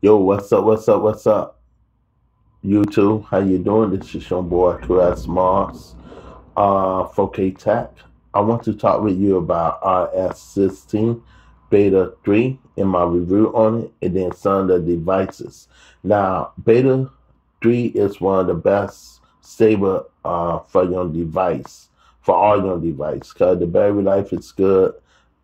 Yo, what's up? What's up? What's up? You too? How you doing? This is your boy Chris Mars, uh, 4K Tech. I want to talk with you about iOS 16 Beta 3 and my review on it, and then some of the devices. Now, Beta 3 is one of the best stable uh, for your device, for all your device, because the battery life is good.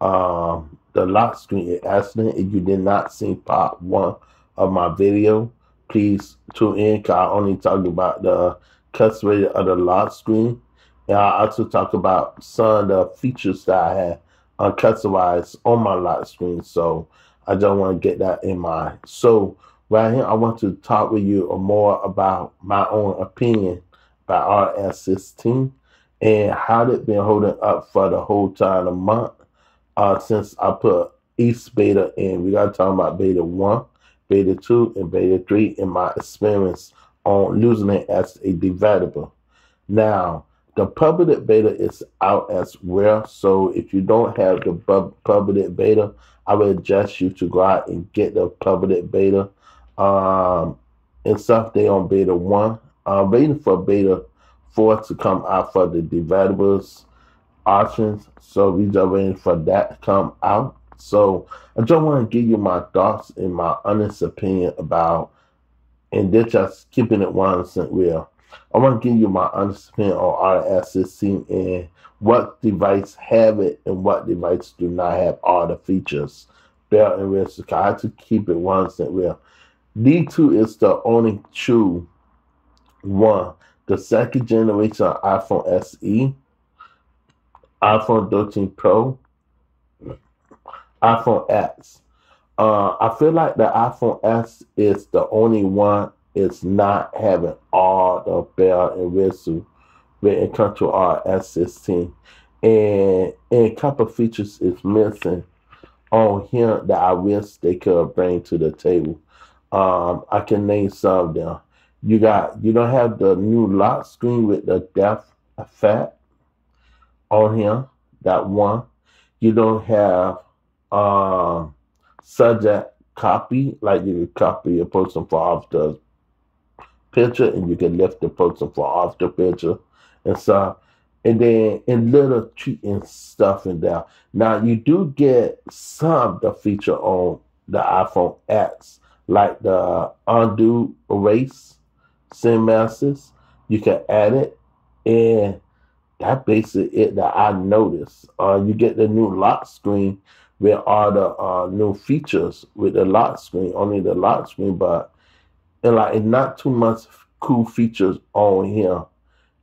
Um, the lock screen is excellent. If you did not see part one of my video, please tune in because I only talk about the custom of the lock screen. And I also talk about some of the features that I have uncustomized on my lock screen. So I don't want to get that in mind. So right here, I want to talk with you more about my own opinion about iOS 16 and how it been holding up for the whole time a month uh, since I put East Beta in. We got to talk about Beta 1 Beta 2, and Beta 3 in my experience on using it as a developer. Now, the public beta is out as well. So if you don't have the public beta, I would adjust you to go out and get the public beta. Um, and stuff they on beta one. I'm waiting for beta four to come out for the developers options. So we're just waiting for that to come out. So I just want to give you my thoughts and my honest opinion about, and this just keeping it one cent real. I want to give you my honest opinion on iOS 16 and what device have it and what device do not have all the features. Bell and whistle. I have to keep it one cent real. D2 is the only true one. The second generation iPhone SE, iPhone 13 Pro, iPhone X. Uh, I feel like the iPhone S is the only one is not having all the bell and whistle when it comes to iOS 16. And, and a couple features is missing on here that I wish they could bring to the table. Um, I can name some of them. You got you don't have the new lock screen with the depth effect on here. That one. You don't have um, subject copy, like you can copy a person for off the picture and you can lift the person for off the picture and stuff. And then in little treating stuff in there. Now you do get some the feature on the iPhone X, like the undo erase send messages. You can add it and that basically it that I noticed. Uh, you get the new lock screen with all the uh, new features with the lock screen, only the lock screen, but and like not too much cool features on here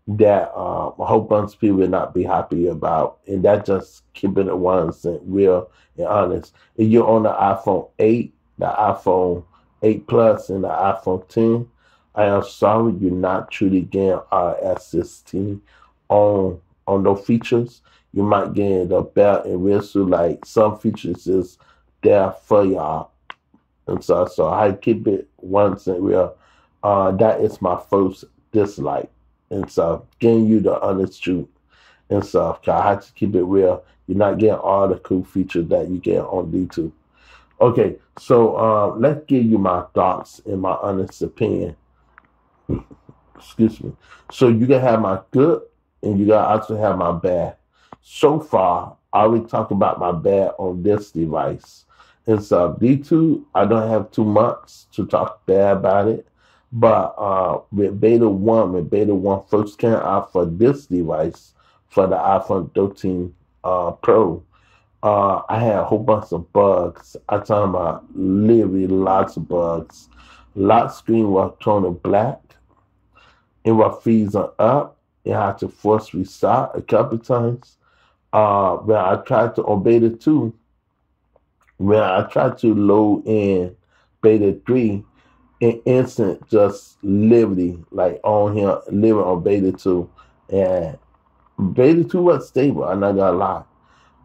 that uh, a whole bunch of people will not be happy about, and that just keeping it one cent real and honest. If you're on the iPhone 8, the iPhone 8 Plus, and the iPhone 10, I am sorry you're not truly getting iOS 16 on on those features you might get belt and whistle. Like some features is there for y'all. And so, so I keep it once and real. Uh, that is my first dislike. And so, getting you the honest truth and stuff. I had to keep it real. You're not getting all the cool features that you get on D2. Okay, so uh, let's give you my thoughts and my honest opinion. Excuse me. So you can have my good and you got also have my bad so far, I already talk about my bad on this device. And so D2, I don't have too much to talk bad about it. But uh, with Beta 1, when Beta 1 first came out for this device, for the iPhone 13 uh, Pro, uh, I had a whole bunch of bugs. I talking about literally lots of bugs. Lock screen was turning black. It was freezing up. It had to force restart a couple times uh, when I tried to on beta two, when I tried to load in beta three, in instant just liberty like on here living on beta two, and beta two was stable. I'm not gonna lie,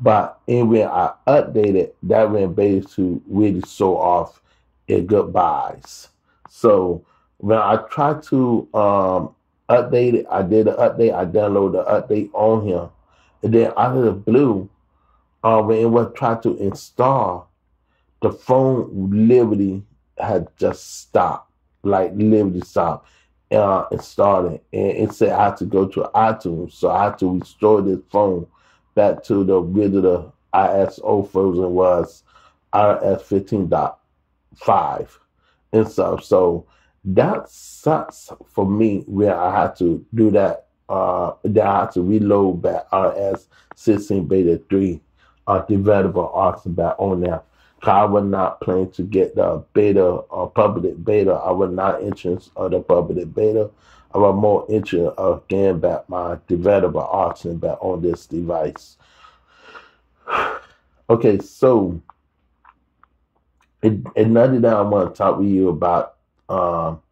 but when I updated, that when beta two really so off it goodbyes. So when I tried to um, update it, I did an update. I downloaded the update on here and then out of the blue, uh, when it was tried to install, the phone literally had just stopped, like literally stopped. Uh, started, and it said I had to go to iTunes, so I had to restore this phone back to the original ISO version was iOS 15.5 and stuff. So that sucks for me where I had to do that. Uh, to reload back iOS 16 beta 3 uh, developer arts back on there. I was not plan to get the beta or public beta. I was not interested in the public beta. I was more interested of getting back my developer option back on this device. okay, so it, another thing I want to talk with you about um,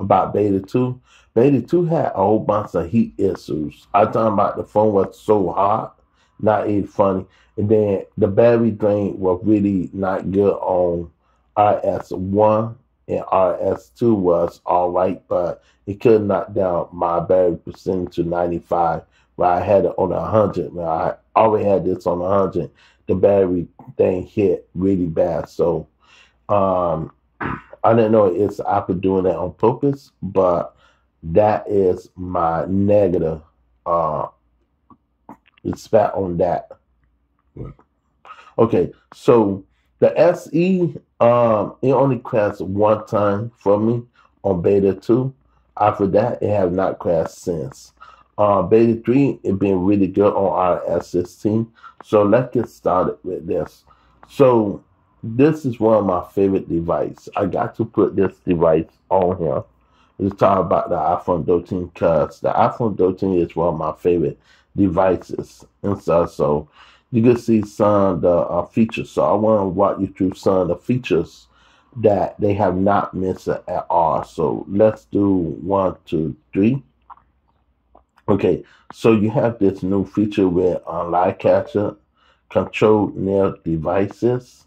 about beta two. Beta two had a whole bunch of heat issues. I talking about the phone was so hot, not even funny. And then the battery drain was really not good on RS1 and RS2 was all right, but it could knock down my battery percentage to 95. But I had it on 100. Man, I already had this on 100. The battery thing hit really bad. So um, I didn't know it's Apple doing that on purpose, but that is my negative uh, spat on that. Okay, so the SE, um, it only crashed one time for me on beta 2. After that, it have not crashed since. Uh, beta 3, it been really good on iOS 16. So let's get started with this. So this is one of my favorite devices. I got to put this device on here. Let's talk about the iPhone 13 because the iPhone 13 is one of my favorite devices and stuff. So you can see some of the uh, features. So I want to walk you through some of the features that they have not missed at all. So let's do one, two, three. Okay, so you have this new feature with uh, live capture, control near devices,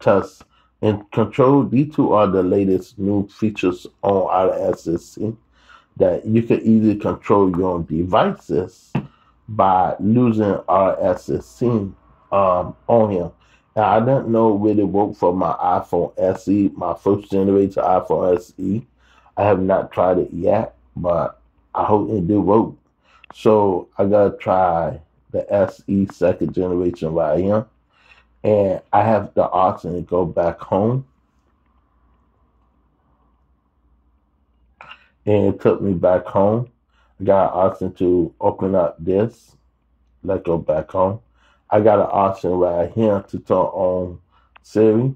test, and control. These two are the latest new features on our SSC that you can easily control your own devices by losing RSSC um, on here. Now, I don't know whether it really worked for my iPhone SE, my first generation iPhone SE. I have not tried it yet, but I hope it do work. So I gotta try the SE second generation right here. And I have the option to go back home. And it took me back home I got an option to open up this. Let's go back home. I got an option right here to turn on Siri.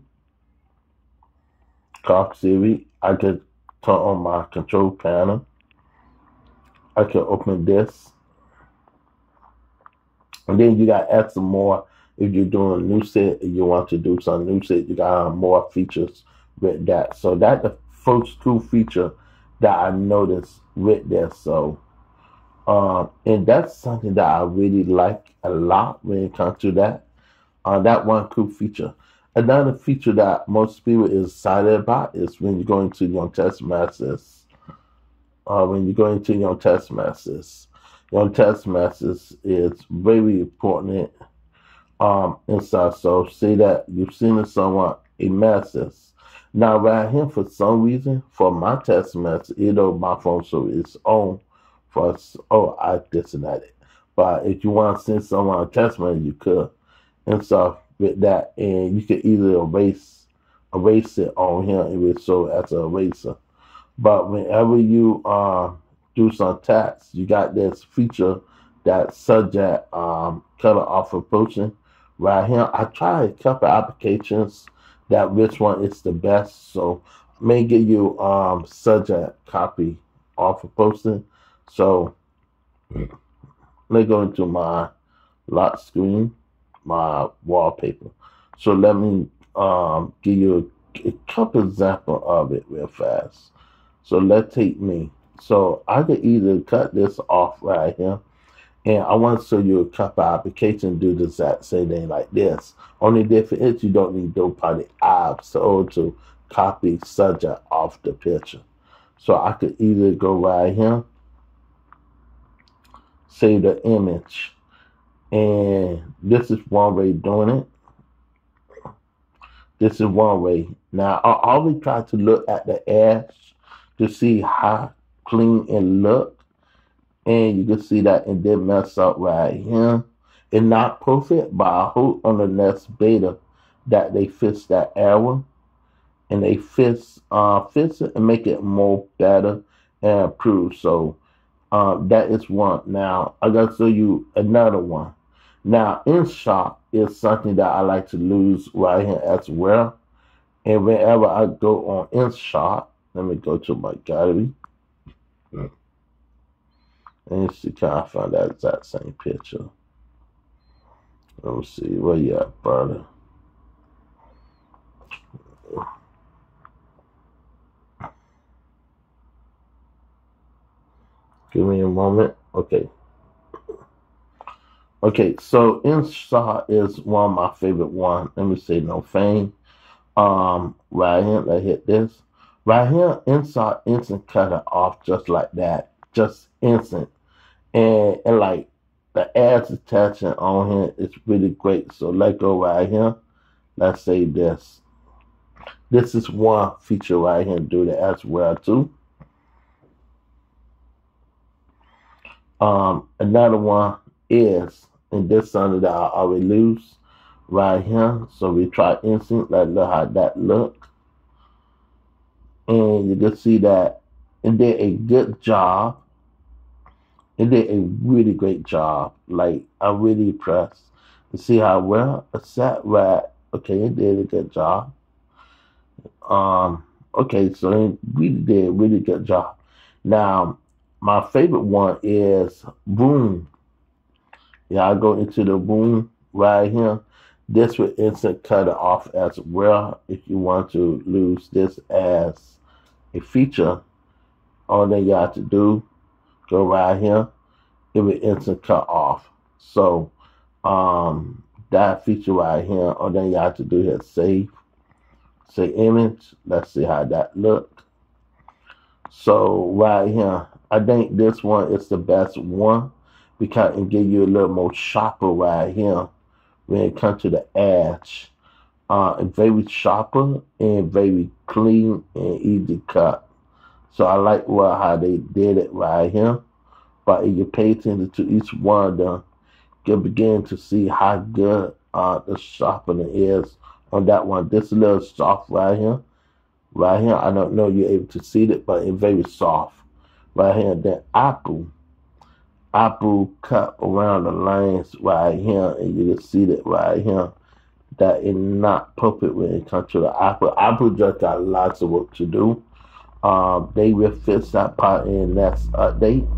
Talk Siri. I could turn on my control panel. I can open this. And then you got add some more if you're doing new set you want to do some new set, you got more features with that. So that the first two feature that I noticed with this. So um, and that's something that I really like a lot when it comes to that. Uh, that one cool feature. Another feature that most people is excited about is when you go into your test messages. Uh, when you go into your test messages, your test messages is very important. Um, inside. So say that you've seen someone a message. Now right here, for some reason, for my test message, you know, my phone so it's on for oh I that. But if you want to send someone a text message, you could and stuff with that, and you could either erase erase it on here and it show as a eraser. But whenever you uh, do some text, you got this feature that subject um, color off approaching right here. I tried a couple applications that which one is the best. So may give you um subject copy off of posting so let me go into my lock screen, my wallpaper. So let me um, give you a, a couple example of it real fast. So let's take me. So I could either cut this off right here, and I want to show you a couple application do the exact same thing like this. Only difference is you don't need party apps so to copy subject off the picture. So I could either go right here save the image. And this is one way doing it. This is one way. Now I always try to look at the edge to see how clean it look. And you can see that it did mess up right here. It's not perfect, but I hope on the next beta that they fix that error and they fix uh fix it and make it more better and improve. So um, that is one. Now I gotta show you another one. Now InShot is something that I like to lose right here as well. And whenever I go on InShot, let me go to my gallery. And you see, can I find that exact same picture? Let me see, where you at, brother? Give me a moment. Okay. Okay, so InShot is one of my favorite one. Let me say no fame. Um, right here, let's hit this. Right here, InShot instant cut it off just like that. Just instant. And and like the ads attachment on here is really great. So let go right here. Let's say this. This is one feature right here. Do that as well too. Um, another one is, and this something that I already lose right here. So we try instant. Let's look how that look. And you can see that it did a good job. It did a really great job. Like I'm really impressed. to see how well it sat right. Okay, it did a good job. Um, okay, so it really did a really good job. Now my favorite one is Boom. Yeah, I go into the Boom right here. This will instant cut it off as well if you want to lose this as a feature. All you have to do, go right here, give it instant cut off. So um that feature right here, all you have to do is save. Say image. Let's see how that look. So right here, I think this one is the best one because it give you a little more sharper right here when it comes to the edge. Uh, very sharper and very clean and easy cut. So I like what how they did it right here. But if you pay attention to each one of them, you begin to see how good uh, the sharpening is on that one. This little soft right here. Right here, I don't know you're able to see it, but it's very soft right here, that apple, apple cut around the lines right here, and you can see that right here, that is not perfect when it comes to the apple. Apple just got lots of work to do. Um, they will fix that part in next update.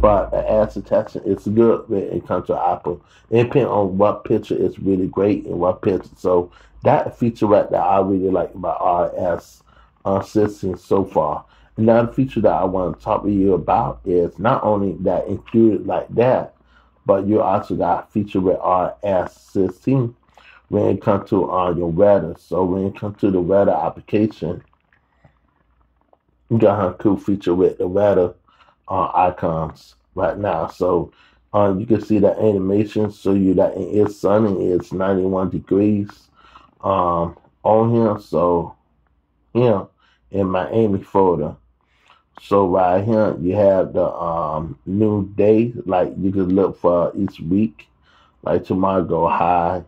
But as attachment is good when it comes to Apple. It depends on what picture is really great and what picture. So that feature right that I really like about iOS uh, system so far. Another feature that I want to talk to you about is not only that included like that, but you also got feature with iOS 16 when it comes to uh, your weather. So when it comes to the weather application, got cool feature with the weather uh, icons right now. So uh, you can see the animation so you that it's sunny, it's 91 degrees um, on here. So yeah, in Miami, Florida. So right here you have the um, new day, like you can look for each week. Like tomorrow go high,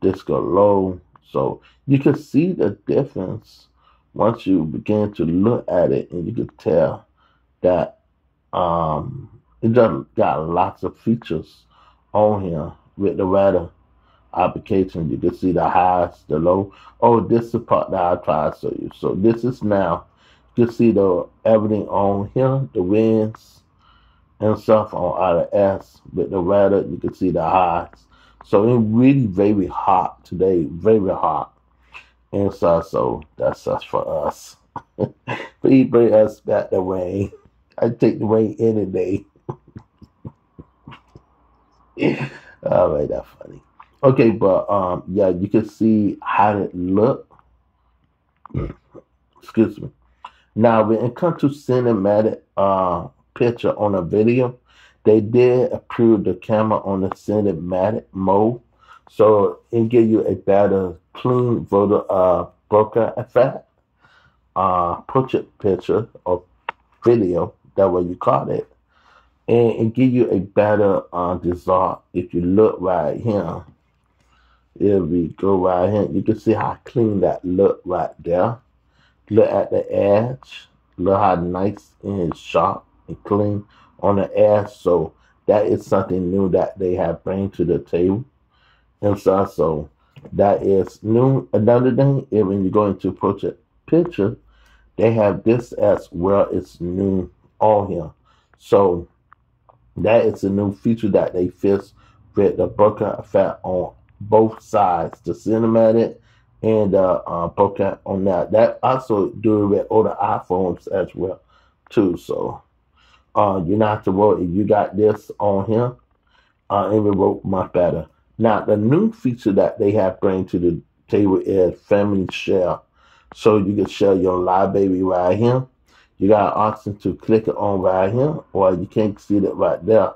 this go low. So you can see the difference once you begin to look at it and you can tell that um, it just got lots of features on here with the weather application. You can see the highs, the low. Oh, this is the part that I tried to show you. So this is now you can see the everything on here, the winds and stuff on out of S. With the weather, you can see the highs. So it's really very hot today, very hot. And so, that's us for us. Please bring us back the rain. I take the rain any day. All right, that's funny. Okay, but um, yeah, you can see how it look. Excuse me. Now, when it comes to cinematic uh, picture on a video, they did approve the camera on the cinematic mode, so it give you a better clean voter uh, bokeh effect, uh, portrait picture or video, that way you call it, and it give you a better uh, result if you look right here. If we go right here, you can see how clean that look right there. Look at the edge. Look how nice and sharp and clean on the edge. So that is something new that they have bring to the table. And so, so that is new. Another thing when you go into portrait picture, they have this as well. It's new on here. So that is a new feature that they fix with the bokeh effect on both sides, the cinematic and the uh, bokeh on that. That also do it with other iPhones as well too. So uh, you're not to worry. You got this on here, uh, it will work much better. Now the new feature that they have bring to the table is family share. So you can share your live baby right here. You got an option to click it on right here, or you can't see it right there.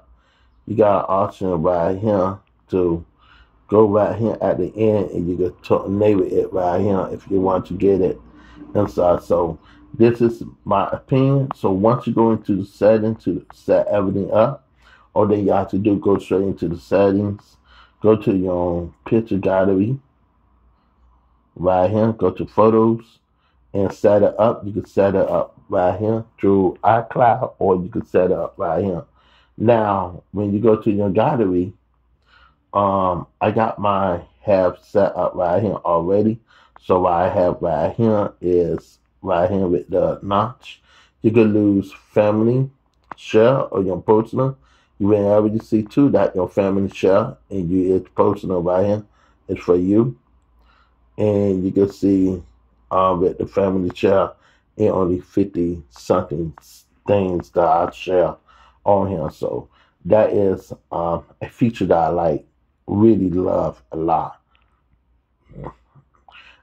You got an option right here to go right here at the end and you can tornado it right here if you want to get it inside. So this is my opinion. So once you go into the settings to set everything up, all that you have to do go straight into the settings, go to your picture gallery right here, go to photos and set it up. You can set it up right here through iCloud or you can set it up right here. Now, when you go to your gallery, um, I got my have set up right here already. So what I have right here is right here with the notch. You can lose family share or your personal. You whenever you see too that your family share and you it's personal right here. It's for you. And you can see uh, with the family share and only 50 something things that I share on here. So that is um, a feature that I like really love a lot.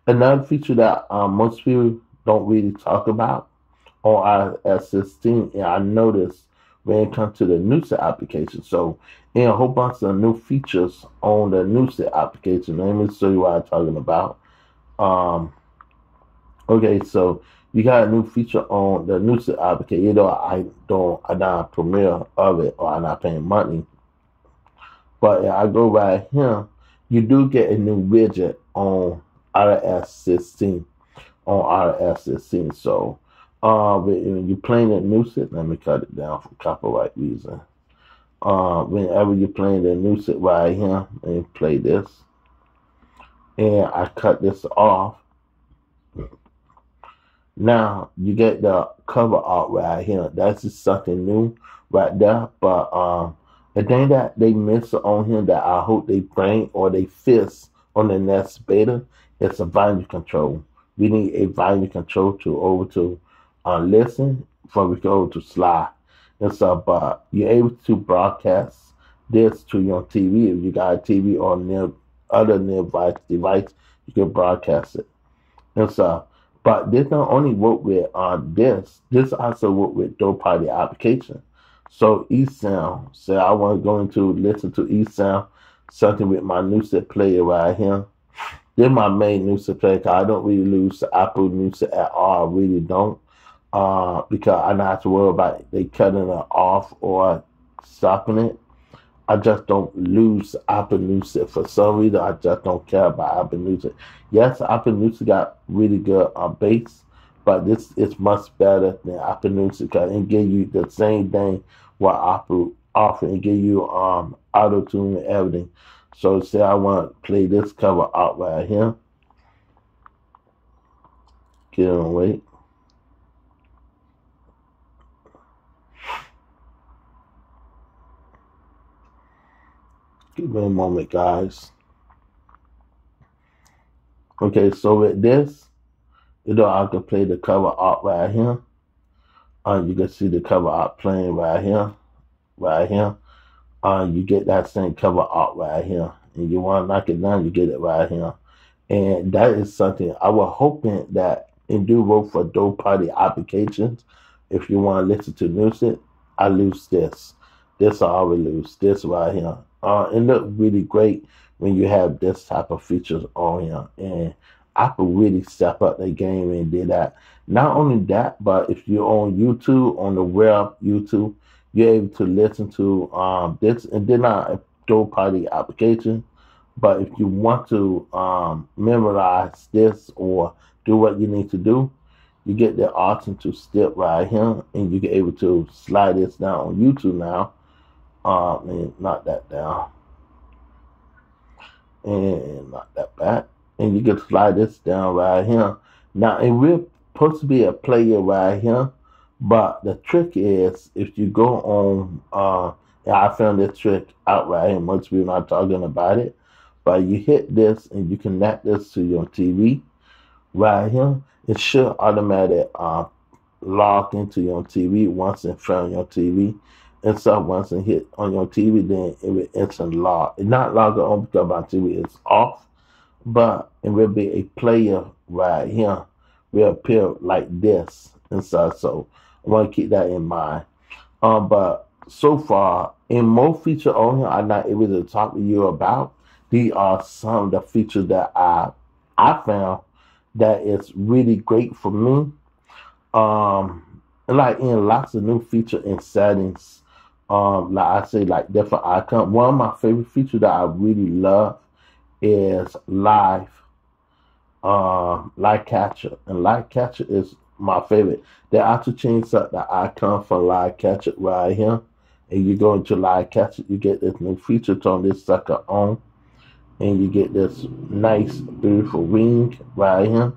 Another feature that um, most people don't really talk about on iOS 16, and I noticed when it comes to the Music application. So, in a whole bunch of new features on the Music application. Let me show you what I'm talking about. Um, okay, so you got a new feature on the Music application. You know, I don't, I'm not premiere of it, or I'm not paying money but I go right here, you do get a new widget on iOS 16. On iOS 16. So uh, when you're playing that set, let me cut it down for copyright reason. Uh, whenever you're playing new set right here, and play this. And I cut this off. Now you get the cover art right here. That's just something new right there. But um, the thing that they miss on here that I hope they bring or they fix on the next beta is a volume control. We need a volume control to over to uh, listen before we go to slide. And so, but you're able to broadcast this to your TV. If you got a TV or near other nearby device, you can broadcast it. And so, but this not only work with uh, this, this also work with third party application. So eSound said I want going to go into listen to eSound, something with my Newsy player right here. They're my main Newsy player I don't really lose the Apple Music at all. I really don't. Uh, because I don't have to worry about they cutting it off or stopping it. I just don't lose Apple Music for some reason. I just don't care about Apple Music. Yes, Apple Music got really good uh, bass, but this is much better than Apple Music because it give you the same thing what Apple offer and give you um auto tune and everything. So say I want to play this cover out right here. Get on wait. Give me a moment, guys. Okay, so with this, you know, I can play the cover art right here. Uh, you can see the cover art playing right here, right here. Uh, you get that same cover art right here. And you want to knock it down, you get it right here. And that is something I was hoping that in do work for third party applications. If you want to listen to music, I lose this. This I always lose. This right here. Uh, it looked really great when you have this type of features on here. And Apple really step up their game and did that. Not only that, but if you're on YouTube, on the web, YouTube, you're able to listen to um, this, and they're not a third party application. But if you want to um, memorize this or do what you need to do, you get the option to step right here, and you get able to slide this down on YouTube now. Um, and knock that down, and knock that back, and you can slide this down right here. Now, it will supposed to be a player right here, but the trick is if you go on, uh, I found this trick out right here. Most people not talking about it, but you hit this and you connect this to your TV right here. It should automatically uh, log into your TV once in front of your TV. And so once it hit on your TV, then it will instant log. It not log on because my TV is off, but it will be a player right here will appear like this and. So I want to keep that in mind. Um, but so far, in most features on here, I'm not able to talk to you about. These are some of the features that I I found that is really great for me. Um, like in lots of new feature and settings. Um, like I say, like different icon. One of my favorite features that I really love is live uh, light catcher, and light catcher is my favorite. They actually changed up the icon for light catcher right here, and you go into light catcher, you get this new feature. Turn this sucker on, and you get this nice, beautiful ring right here.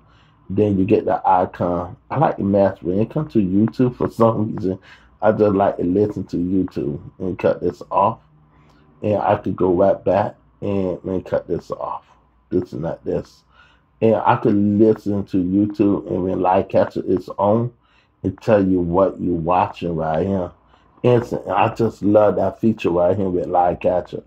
Then you get the icon. I like the when it comes to YouTube for some reason. I just like to listen to YouTube and cut this off. And I could go right back and, and cut this off. This and not this and I could listen to YouTube and when catcher is on and tell you what you're watching right here. Instant. I just love that feature right here with live catcher.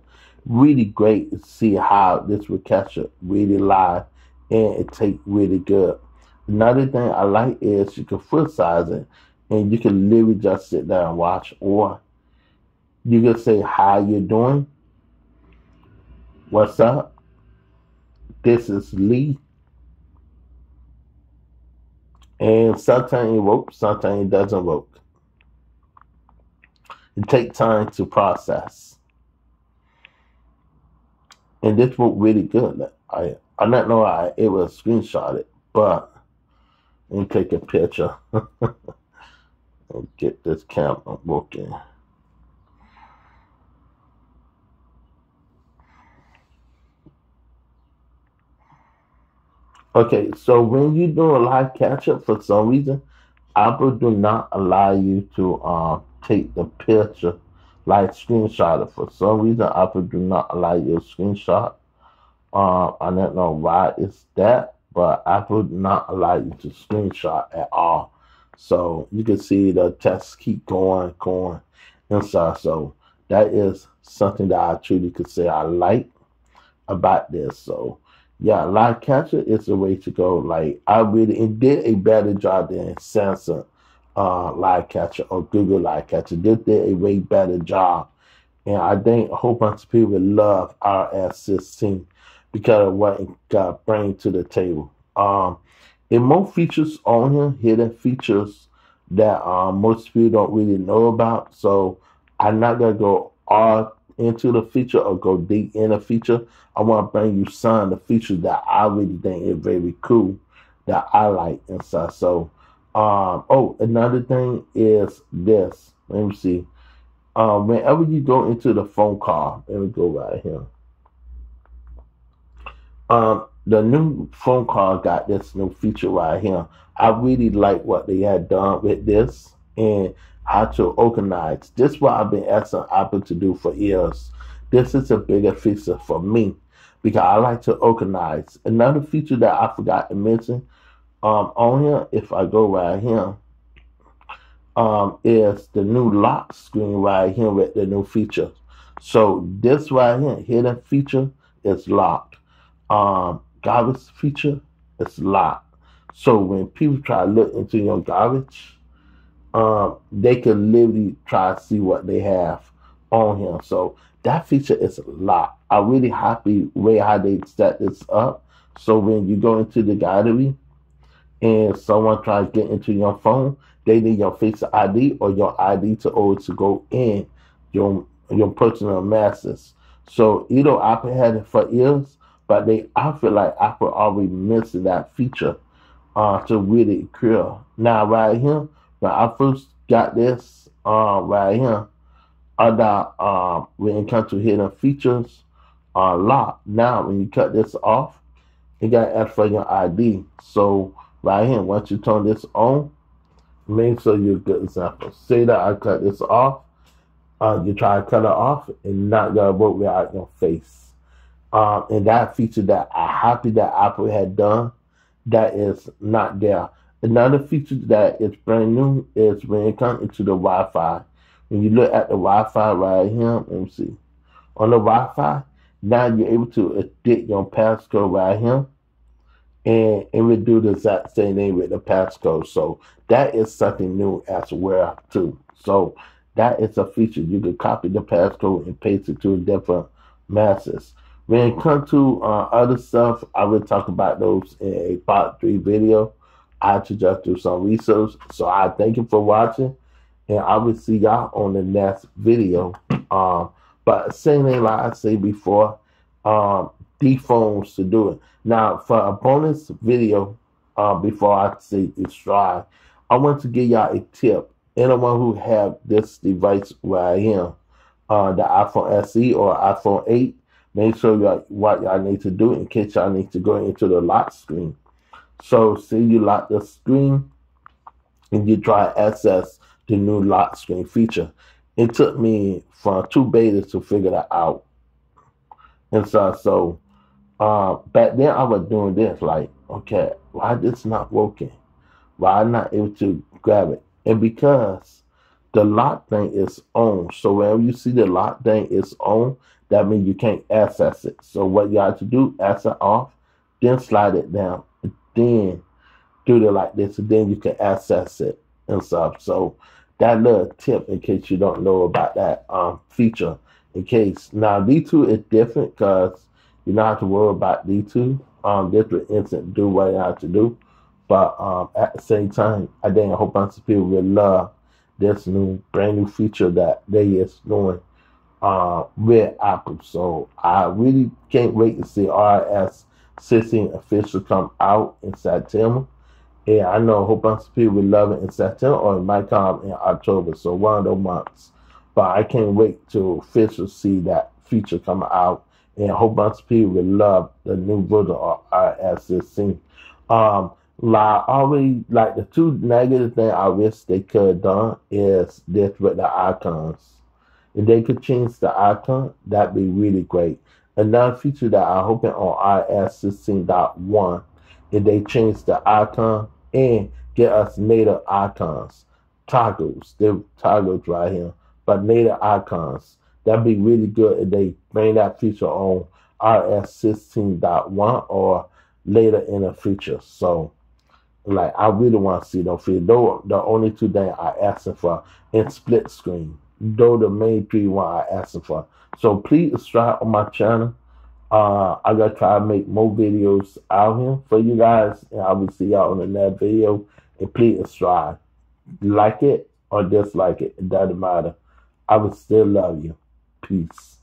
Really great to see how this will catch it really live and it take really good. Another thing I like is you can foot size it and you can literally just sit there and watch or you can say how you doing. What's up? This is Lee and sometimes it works, sometimes it doesn't work. It takes time to process. And this worked really good. I I don't know I it was screenshot it, but and take a picture and get this camera working. Okay, so when you do a live catch up, for some reason, Apple do not allow you to uh, take the picture, like screenshot it. For some reason, Apple do not allow you to screenshot. Uh, I don't know why it's that, but Apple do not allow you to screenshot at all. So you can see the tests keep going, going, and so that is something that I truly could say I like about this. So yeah, live catcher is the way to go. Like I really did a better job than Samsung uh, live catcher or Google live catcher. They did a way better job, and I think a whole bunch of people love iOS 16 because of what it got bring to the table. Um, and more features on here, hidden features that um, most people don't really know about. So I'm not gonna go all into the feature or go deep in a feature. I want to bring you some of the features that I really think is very cool that I like stuff. So, um, oh, another thing is this. Let me see. Um, whenever you go into the phone call, let me go right here. Um, the new phone call got this new feature right here. I really like what they had done with this, and how to organize. This is what I've been asking Apple to do for years. This is a bigger feature for me because I like to organize. Another feature that I forgot to mention um, on here, if I go right here, um, is the new lock screen right here with the new feature. So this right here, hidden feature is locked. Um, garbage feature is locked. So when people try to look into your garbage, um, they can literally try to see what they have on him. So That feature is lot. I'm really happy way how they set this up. So when you go into the gallery and someone tries to get into your phone, they need your face ID or your ID to order to go in your your personal masses. So had it for years, but they I feel like Apple already missed that feature uh to really clear. Now right here, when I first got this uh right here, other uh when it comes to hidden features a lot. Now when you cut this off, you got to ask for your ID. So right here, once you turn this on, make sure you're a good example. Say that I cut this off uh, you try to cut it off and not gonna work without your face. Um, and that feature that I'm happy that Apple had done, that is not there. Another feature that is brand new is when it comes into the Wi-Fi. When you look at the Wi-Fi right here, let me see. On the Wi-Fi, now you're able to edit your passcode right here. And it will do the exact same thing with the passcode. So that is something new as well too. So that is a feature. You can copy the passcode and paste it to a different masses. When it comes to uh, other stuff, I will talk about those in a part three video. I to just do some research. So I thank you for watching. And I will see y'all on the next video. Um, but same thing like I said before, um, the phones to do it. Now, for a bonus video, uh, before I say try, I want to give y'all a tip anyone who have this device where I am, uh, the iPhone SE or iPhone 8, make sure y'all, what y'all need to do in case y'all need to go into the lock screen. So say you lock the screen and you try access the new lock screen feature. It took me from two betas to figure that out. And so, so uh, back then I was doing this like, okay, why this not working? Why I'm not able to grab it? And because the lock thing is on, so whenever you see the lock thing is on, that means you can't access it. So what you have to do, access off, then slide it down, then do it like this, and then you can access it and stuff. So that little tip in case you don't know about that um, feature. In case now D2 is different because you don't have to worry about D2. Um, this will instant do what you have to do. But um, at the same time, I think a whole bunch of people will love this new brand new feature that they is doing uh, with Apple. So I really can't wait to see iOS 16 official come out in September. And I know a whole bunch of people will love it in September or it might come in October. So one of those months. But I can't wait to officially see that feature come out. And a whole bunch of people will love the new version of iOS 16. Um, like always like the two negative thing I wish they could have done is this with the icons. If they could change the icon, that'd be really great. Another feature that I'm hoping on iOS 16.1 if they change the icon and get us native icons. Toggles. They're toggles right here. But native icons. That'd be really good if they bring that feature on iOS 16.1 or later in the future. So like I really want to see them feel. Though the only two things I asking for in split screen. Though the main three one I asking for. So please subscribe on my channel. Uh, I gotta try to make more videos out here for you guys, and I will see y'all on the next video. And please subscribe, like it or dislike it. It doesn't matter. I will still love you. Peace.